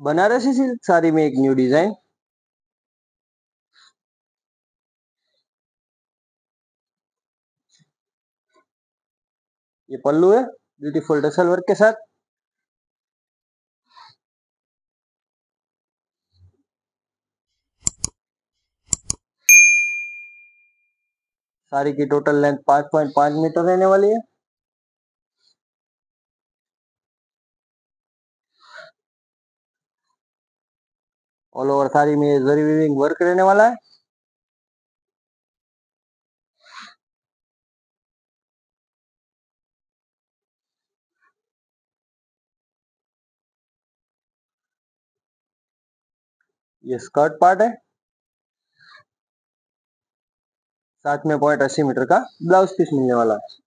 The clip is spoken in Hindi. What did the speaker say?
बनारसी सिल्क साड़ी में एक न्यू डिज़ाइन ये पल्लू है ब्यूटीफुल टसल वर्क के साथ। साड़ी की टोटल लेंथ 5.5 मीटर रहने वाली है। ऑल ओवर साड़ी में जरी वीविंग वर्क रहने वाला है। ये स्कर्ट पार्ट है। साथ में पॉइंट अस्सी मीटर का ब्लाउज पीस मिलने वाला है।